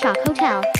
Shock Hotel.